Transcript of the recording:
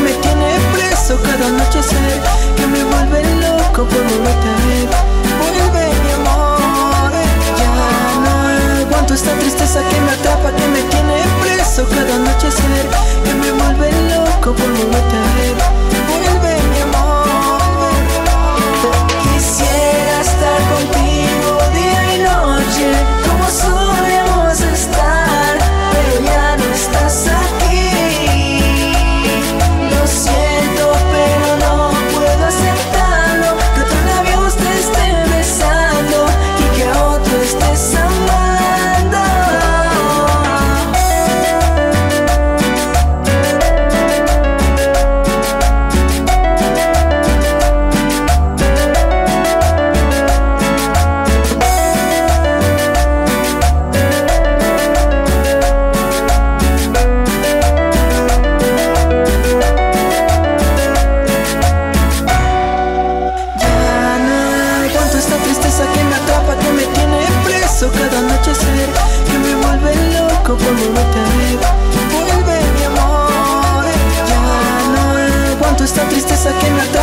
me tiene preso cada noche se que me